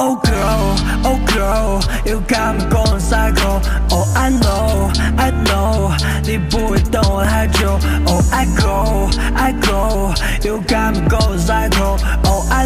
Oh girl, oh girl, you got me going psycho. Oh I know, I know, the boy don't hide you. Oh I go, I go, you got me going psycho. Oh I